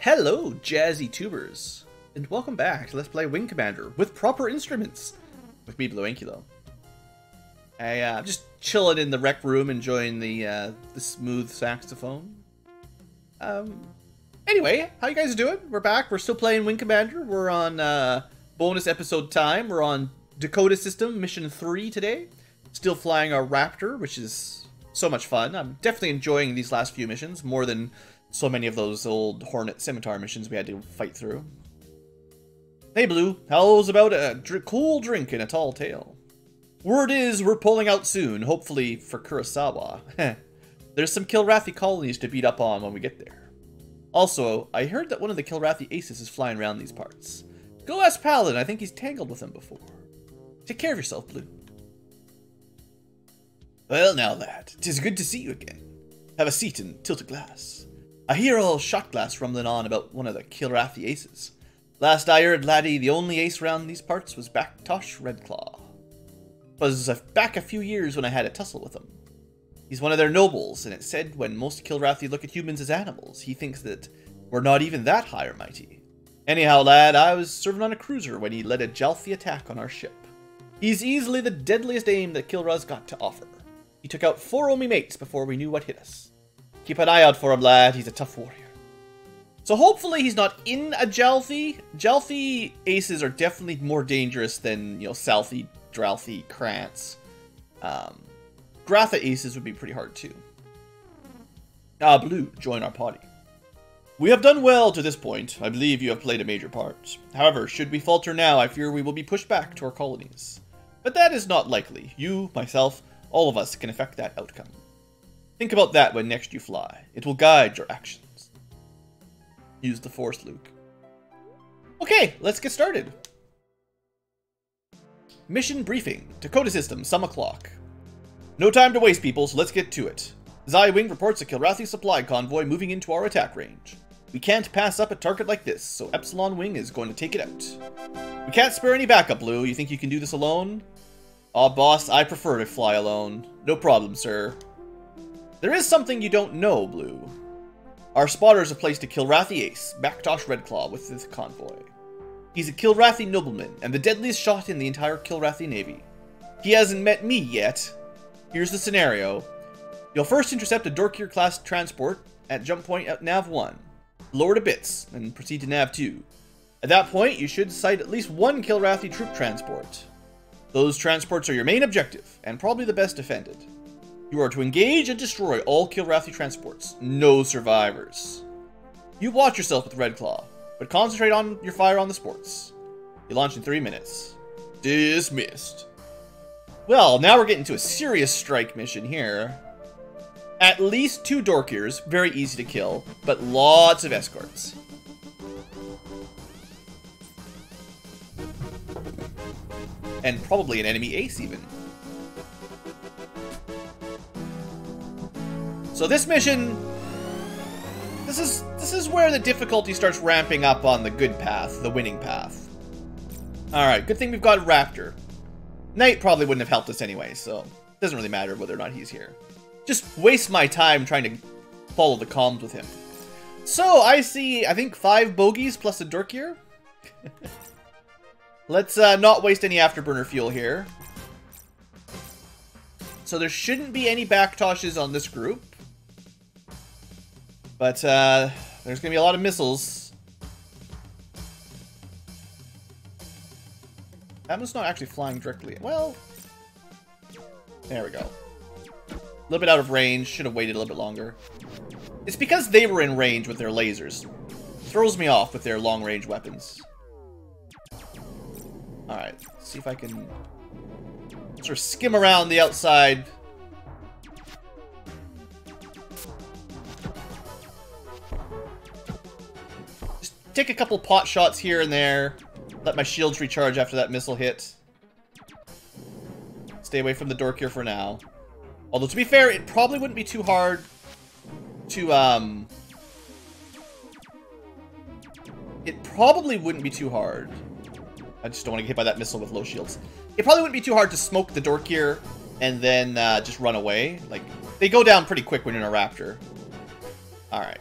Hello, jazzy tubers, and welcome back to Let's Play Wing Commander with proper instruments with me, Blue Ankylo. I, uh, just chilling in the rec room, enjoying the uh, the smooth saxophone. Um, anyway, how you guys doing? We're back. We're still playing Wing Commander. We're on uh, bonus episode time. We're on Dakota System Mission Three today. Still flying our Raptor, which is so much fun. I'm definitely enjoying these last few missions more than so many of those old Hornet Scimitar missions we had to fight through. Hey Blue, how's about a dr cool drink and a tall tale? Word is we're pulling out soon, hopefully for Kurosawa. There's some Kilrathi colonies to beat up on when we get there. Also, I heard that one of the Kilrathi aces is flying around these parts. Go ask Paladin, I think he's tangled with them before. Take care of yourself, Blue. Well now, lad, tis good to see you again. Have a seat and tilt a glass. I hear all Shotglass rumbling on about one of the Kilrathi aces. Last I heard, laddie, the only ace round these parts was Baktosh Redclaw. Was back a few years when I had a tussle with him. He's one of their nobles, and it said when most Kilrathi look at humans as animals, he thinks that we're not even that high or mighty. Anyhow, lad, I was serving on a cruiser when he led a Jalthi attack on our ship. He's easily the deadliest aim that Kilrah's got to offer. He took out four Omi mates before we knew what hit us. Keep an eye out for him, lad. He's a tough warrior. So hopefully he's not in a Jalthi. Jalthi aces are definitely more dangerous than, you know, Salthi, Dralthi, Krants. Um, Gratha aces would be pretty hard too. Ah, Blue, join our party. We have done well to this point. I believe you have played a major part. However, should we falter now, I fear we will be pushed back to our colonies. But that is not likely. You, myself, all of us can affect that outcome. Think about that when next you fly. It will guide your actions. Use the Force, Luke. Okay, let's get started. Mission briefing. Dakota System, some o'clock. No time to waste, people, so let's get to it. Xi Wing reports a Kilrathi supply convoy moving into our attack range. We can't pass up a target like this, so Epsilon Wing is going to take it out. We can't spare any backup, Blue. You think you can do this alone? Aw, oh, boss, I prefer to fly alone. No problem, sir. There is something you don't know, Blue. Our have placed a Kilrathi ace, Baktosh Redclaw, with this convoy. He's a Kilrathi nobleman, and the deadliest shot in the entire Kilrathi navy. He hasn't met me yet. Here's the scenario. You'll first intercept a Dorkir-class transport at jump point at Nav 1. Lower to bits, and proceed to Nav 2. At that point, you should sight at least one Kilrathi troop transport. Those transports are your main objective, and probably the best defended. You are to engage and destroy all Kilrathi transports. No survivors. You watch yourself with Redclaw, but concentrate on your fire on the sports. You launch in three minutes. Dismissed. Well, now we're getting to a serious strike mission here. At least two Dorkiers, very easy to kill, but lots of escorts. And probably an enemy ace even. So this mission, this is this is where the difficulty starts ramping up on the good path, the winning path. All right, good thing we've got Raptor. Knight probably wouldn't have helped us anyway, so it doesn't really matter whether or not he's here. Just waste my time trying to follow the comms with him. So I see, I think five bogeys plus a Dorkier. Let's uh, not waste any afterburner fuel here. So there shouldn't be any Baktoshes on this group. But uh, there's going to be a lot of missiles. That one's not actually flying directly. Well, there we go. A little bit out of range. Should have waited a little bit longer. It's because they were in range with their lasers. Throws me off with their long-range weapons. Alright, see if I can sort of skim around the outside take a couple pot shots here and there. Let my shields recharge after that missile hit. Stay away from the dork here for now. Although, to be fair, it probably wouldn't be too hard to, um... It probably wouldn't be too hard. I just don't want to get hit by that missile with low shields. It probably wouldn't be too hard to smoke the dork here and then uh, just run away. Like, they go down pretty quick when you're in a Raptor. Alright.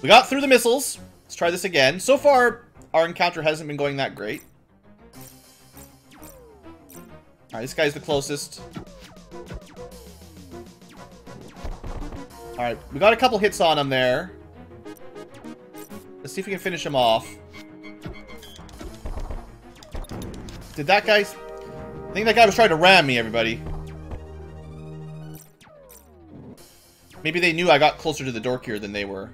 We got through the missiles. Let's try this again. So far, our encounter hasn't been going that great. Alright, this guy's the closest. Alright, we got a couple hits on him there. Let's see if we can finish him off. Did that guy... I think that guy was trying to ram me, everybody. Maybe they knew I got closer to the door here than they were.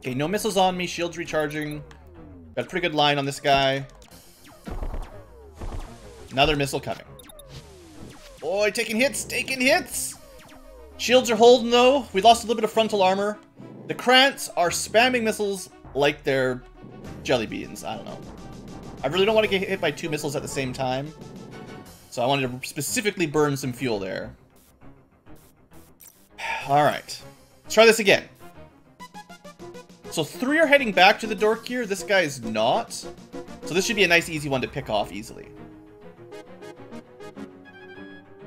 Okay, no missiles on me, shields recharging. Got a pretty good line on this guy. Another missile coming. Boy, taking hits, taking hits! Shields are holding, though. We lost a little bit of frontal armor. The Krants are spamming missiles like they're jelly beans. I don't know. I really don't want to get hit by two missiles at the same time. So I wanted to specifically burn some fuel there. Alright. Let's try this again. So three are heading back to the door here. This guy is not. So this should be a nice easy one to pick off easily.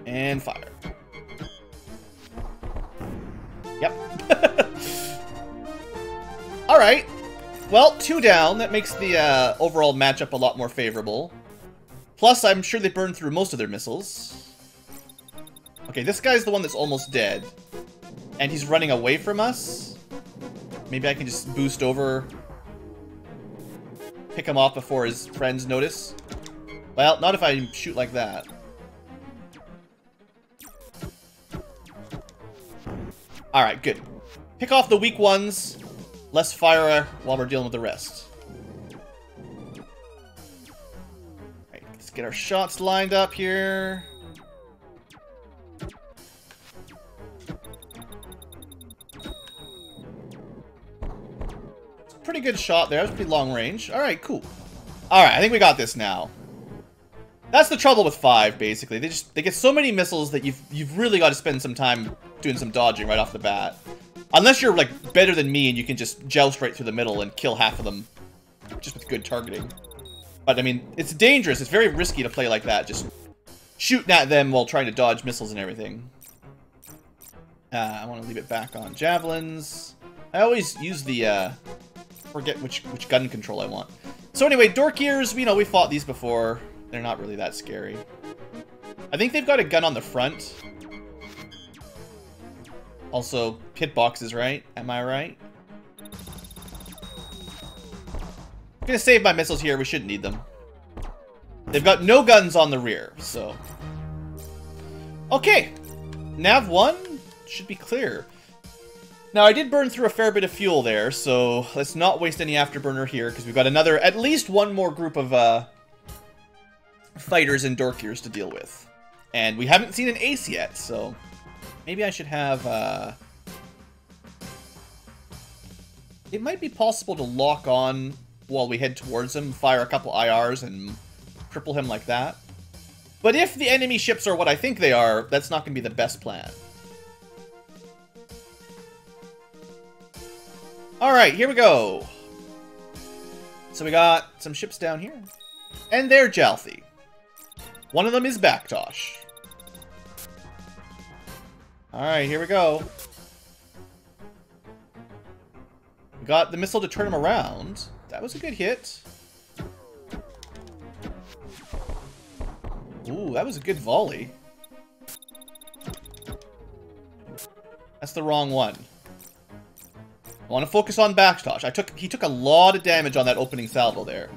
And fire. Yep. Alright. Well, two down. That makes the uh, overall matchup a lot more favorable. Plus, I'm sure they burned through most of their missiles. Okay, this guy's the one that's almost dead. And he's running away from us. Maybe I can just boost over. Pick him off before his friends notice. Well, not if I shoot like that. Alright, good. Pick off the weak ones. Less fire while we're dealing with the rest. Right, let's get our shots lined up here. Good shot there. That was pretty long range. Alright, cool. Alright, I think we got this now. That's the trouble with 5, basically. They just they get so many missiles that you've you've really got to spend some time doing some dodging right off the bat. Unless you're, like, better than me and you can just joust right through the middle and kill half of them just with good targeting. But, I mean, it's dangerous. It's very risky to play like that, just shooting at them while trying to dodge missiles and everything. Uh, I want to leave it back on javelins. I always use the, uh, forget which, which gun control I want. So anyway, Dorkiers, you know, we fought these before. They're not really that scary. I think they've got a gun on the front. Also, pit boxes, right? Am I right? I'm gonna save my missiles here. We shouldn't need them. They've got no guns on the rear, so... Okay. Nav 1 should be clear. Now, I did burn through a fair bit of fuel there, so let's not waste any afterburner here, because we've got another, at least one more group of uh, fighters and Dorkiers to deal with. And we haven't seen an ace yet, so Maybe I should have, uh... It might be possible to lock on while we head towards him, fire a couple IRs, and cripple him like that. But if the enemy ships are what I think they are, that's not going to be the best plan. Alright, here we go. So we got some ships down here. And they're Jalthi. One of them is Baktosh. Alright, here we go. Got the missile to turn him around. That was a good hit. Ooh, that was a good volley. That's the wrong one. I want to focus on Baktosh. I took he took a lot of damage on that opening salvo there.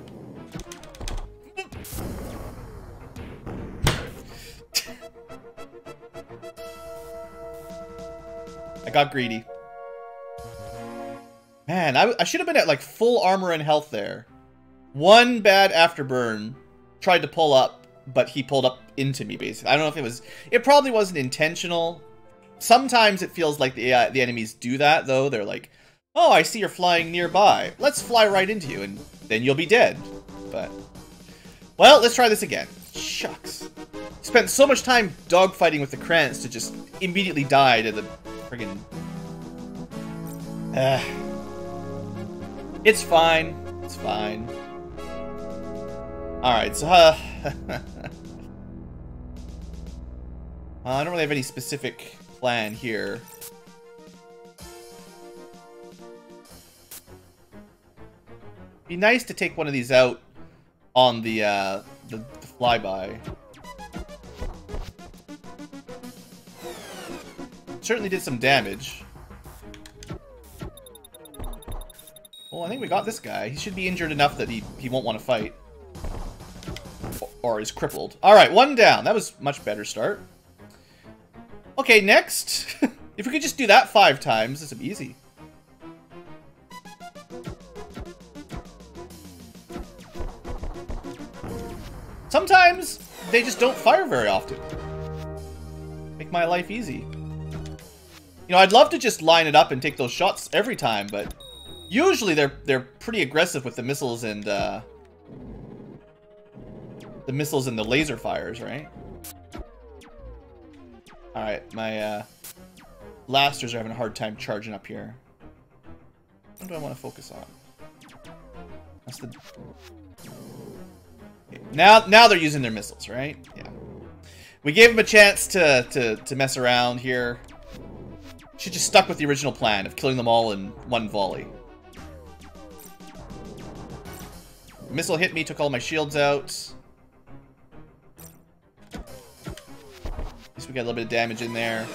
I got greedy. Man, I, I should have been at like full armor and health there. One bad afterburn tried to pull up, but he pulled up into me, basically. I don't know if it was... It probably wasn't intentional. Sometimes it feels like the, AI, the enemies do that, though. They're like, oh, I see you're flying nearby. Let's fly right into you, and then you'll be dead. But... Well, let's try this again. Shucks. Spent so much time dogfighting with the Krants to just immediately die to the friggin... Uh, it's fine. It's fine. Alright, so... Uh, Uh, I don't really have any specific plan here. Be nice to take one of these out on the, uh, the, the flyby. Certainly did some damage. Well, I think we got this guy. He should be injured enough that he, he won't want to fight. Or is crippled. Alright, one down. That was much better start. Okay, next. if we could just do that five times, this would be easy. Sometimes they just don't fire very often. Make my life easy. You know, I'd love to just line it up and take those shots every time, but usually they're they're pretty aggressive with the missiles and uh, the missiles and the laser fires, right? All right, my uh, lasters are having a hard time charging up here. What do I want to focus on? That's the now, now they're using their missiles, right? Yeah. We gave them a chance to, to, to mess around here. Should just stuck with the original plan of killing them all in one volley. Missile hit me, took all my shields out. At least we got a little bit of damage in there.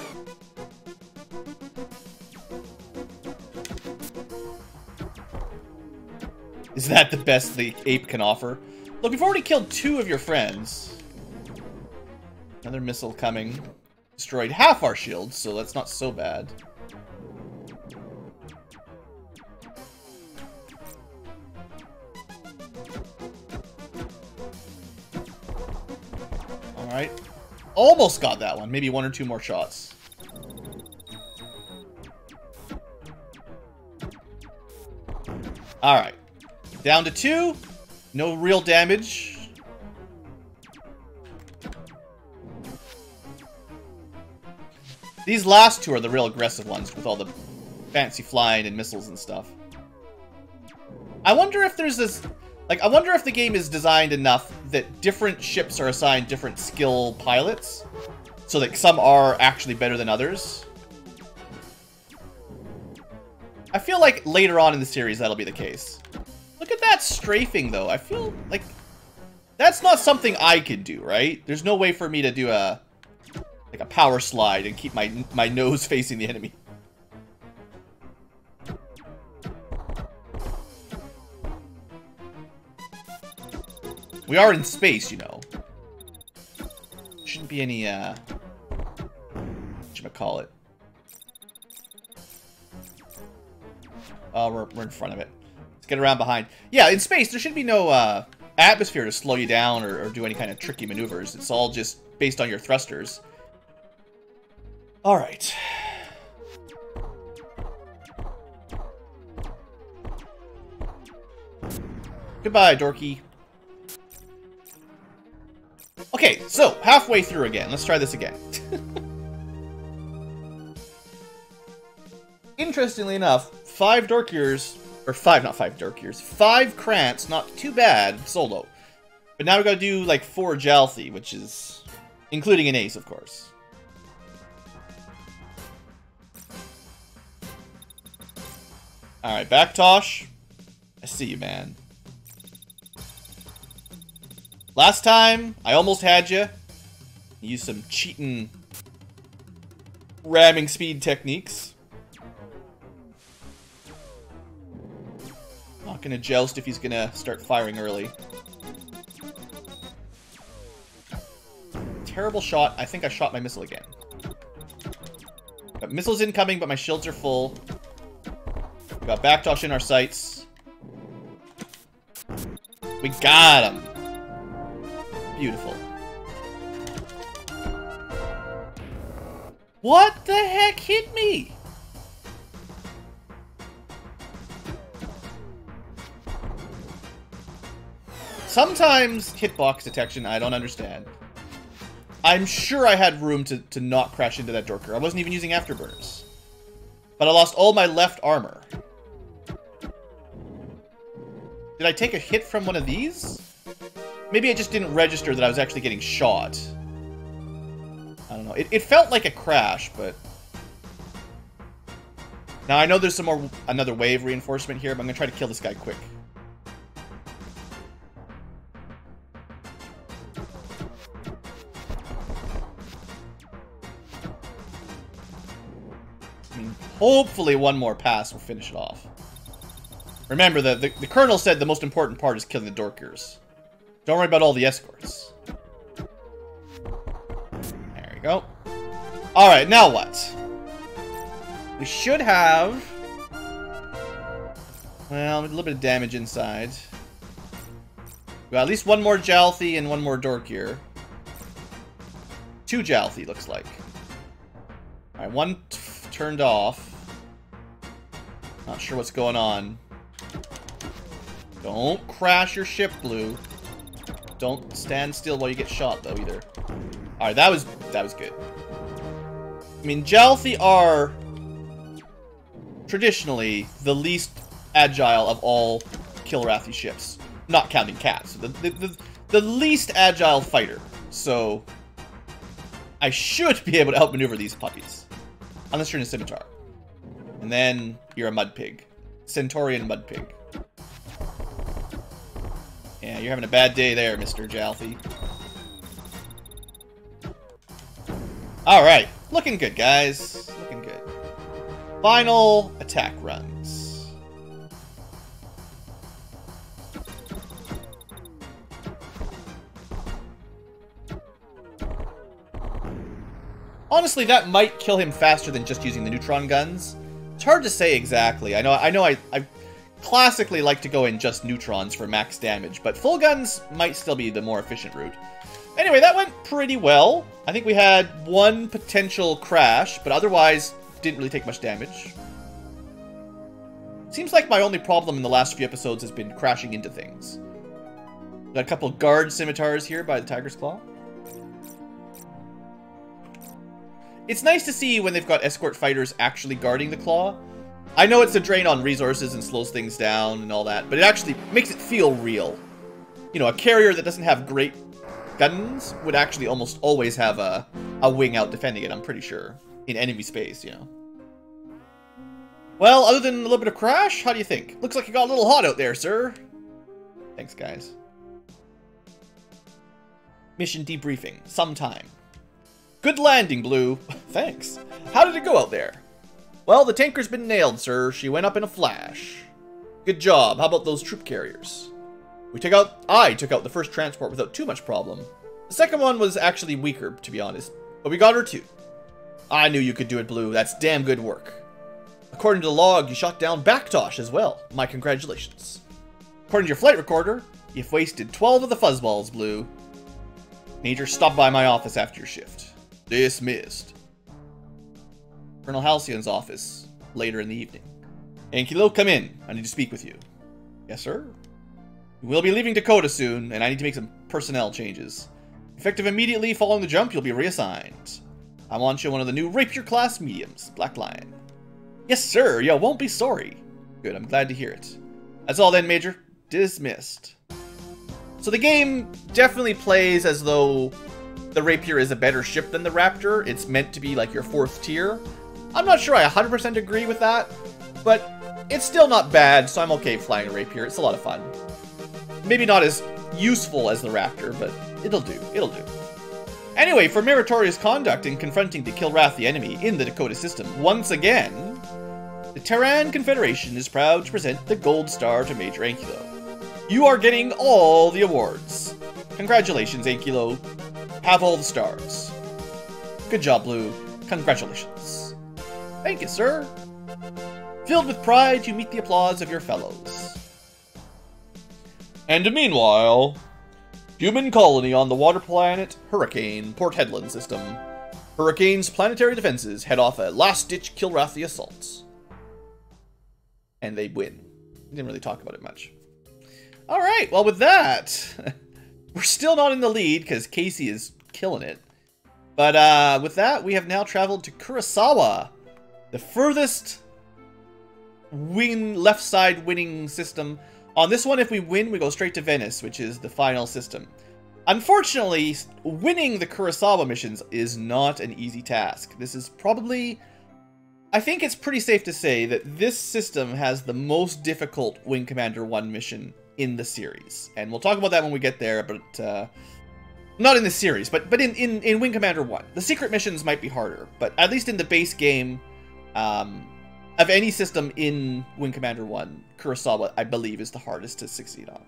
Is that the best the ape can offer? Look, we've already killed two of your friends. Another missile coming. Destroyed half our shields, so that's not so bad. Alright. Almost got that one. Maybe one or two more shots. Alright. Down to two. No real damage. These last two are the real aggressive ones with all the fancy flying and missiles and stuff. I wonder if there's this... Like, I wonder if the game is designed enough that different ships are assigned different skill pilots. So that some are actually better than others. I feel like later on in the series that'll be the case. Look at that strafing, though. I feel like that's not something I could do, right? There's no way for me to do a like a power slide and keep my my nose facing the enemy. We are in space, you know. Shouldn't be any, uh... call it? Oh, we're, we're in front of it. Get around behind. Yeah, in space, there should be no uh, atmosphere to slow you down or, or do any kind of tricky maneuvers. It's all just based on your thrusters. All right. Goodbye, dorky. Okay, so, halfway through again. Let's try this again. Interestingly enough, five Dorkiers or five, not five Dark Years. Five Krants, not too bad, solo. But now we gotta do, like, four Jalthi, which is... Including an ace, of course. Alright, Baktosh. I see you, man. Last time, I almost had you. Use some cheating ramming speed techniques. Gonna joust if he's gonna start firing early. Terrible shot. I think I shot my missile again. Got missiles incoming, but my shields are full. We got Baktosh in our sights. We got him. Beautiful. What the heck hit me? Sometimes hitbox detection, I don't understand. I'm sure I had room to, to not crash into that Dorker. I wasn't even using afterburners. But I lost all my left armor. Did I take a hit from one of these? Maybe I just didn't register that I was actually getting shot. I don't know. It, it felt like a crash, but... Now, I know there's some more... Another wave reinforcement here, but I'm going to try to kill this guy quick. Hopefully one more pass will finish it off. Remember, the, the, the Colonel said the most important part is killing the Dorkers. Don't worry about all the escorts. There we go. Alright, now what? We should have... Well, a little bit of damage inside. We got at least one more Jalthy and one more Dorkier. Two Jalthy, looks like. Alright, one turned off. Not sure what's going on. Don't crash your ship, Blue. Don't stand still while you get shot, though, either. Alright, that was that was good. I mean, Jalthy are traditionally the least agile of all Kilrathi ships. Not counting cats. The, the, the, the least agile fighter. So, I should be able to help maneuver these puppies. Unless you're in a scimitar. And then you're a mud pig. Centaurian mud pig. Yeah, you're having a bad day there, Mr. Jalthy. Alright. Looking good, guys. Looking good. Final attack runs. Honestly, that might kill him faster than just using the neutron guns. It's hard to say exactly. I know I know I, I classically like to go in just neutrons for max damage, but full guns might still be the more efficient route. Anyway, that went pretty well. I think we had one potential crash, but otherwise didn't really take much damage. Seems like my only problem in the last few episodes has been crashing into things. Got a couple guard scimitars here by the Tiger's Claw. It's nice to see when they've got escort fighters actually guarding the Claw, I know it's a drain on resources and slows things down and all that, but it actually makes it feel real. You know, a carrier that doesn't have great guns would actually almost always have a, a wing out defending it, I'm pretty sure. In enemy space, you know. Well, other than a little bit of crash, how do you think? Looks like you got a little hot out there, sir. Thanks, guys. Mission debriefing. Sometime. Good landing, Blue. Thanks. How did it go out there? Well, the tanker's been nailed, sir. She went up in a flash. Good job. How about those troop carriers? We took out... I took out the first transport without too much problem. The second one was actually weaker, to be honest. But we got her too. I knew you could do it, Blue. That's damn good work. According to the log, you shot down Baktosh as well. My congratulations. According to your flight recorder, you've wasted 12 of the fuzzballs, Blue. Major, stop by my office after your shift. Dismissed. Colonel Halcyon's office later in the evening. Ankylo, come in. I need to speak with you. Yes, sir? We'll be leaving Dakota soon, and I need to make some personnel changes. Effective immediately following the jump, you'll be reassigned. I want you one of the new Rapier class mediums, Black Lion. Yes, sir. You won't be sorry. Good, I'm glad to hear it. That's all then, Major. Dismissed. So the game definitely plays as though the Rapier is a better ship than the Raptor. It's meant to be like your fourth tier. I'm not sure I 100% agree with that, but it's still not bad, so I'm okay flying a Rapier. It's a lot of fun. Maybe not as useful as the Raptor, but it'll do. It'll do. Anyway, for meritorious conduct in confronting the Kilrathi enemy in the Dakota system, once again, the Terran Confederation is proud to present the Gold Star to Major Ankylo. You are getting all the awards. Congratulations, Ankylo. Have all the stars. Good job, Blue. Congratulations. Thank you, sir. Filled with pride, you meet the applause of your fellows. And meanwhile, human colony on the water planet Hurricane Port Hedland system. Hurricane's planetary defenses head off a last-ditch Kilrathi assault. And they win. Didn't really talk about it much. Alright, well with that, we're still not in the lead because Casey is killing it. But uh, with that, we have now traveled to Kurosawa, the furthest win left side winning system. On this one, if we win, we go straight to Venice, which is the final system. Unfortunately, winning the Kurosawa missions is not an easy task. This is probably... I think it's pretty safe to say that this system has the most difficult Wing Commander 1 mission in the series. And we'll talk about that when we get there, but... Uh, not in the series, but but in, in, in Wing Commander 1. The secret missions might be harder, but at least in the base game, um, of any system in Wing Commander 1, Kurosawa, I believe, is the hardest to succeed on.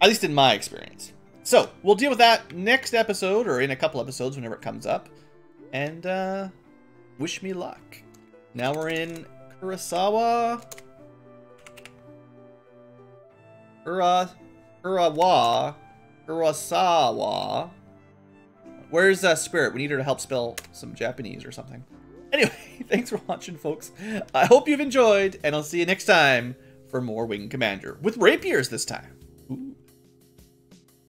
At least in my experience. So, we'll deal with that next episode, or in a couple episodes whenever it comes up. And, uh, wish me luck. Now we're in Kurosawa. Ura, Urawa. Kurosawa. Where's uh, Spirit? We need her to help spell some Japanese or something. Anyway, thanks for watching, folks. I hope you've enjoyed, and I'll see you next time for more Wing Commander. With rapiers this time.